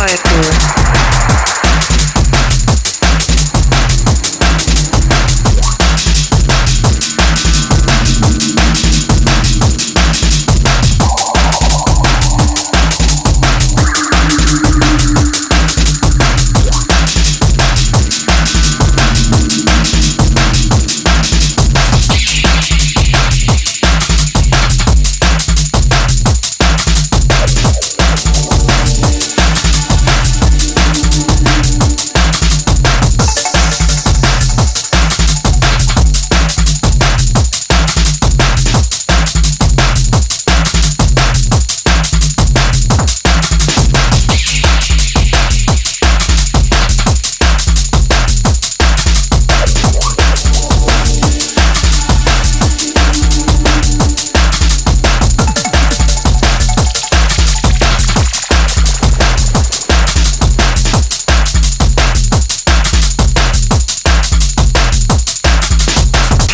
Freiburg.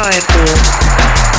Fireball.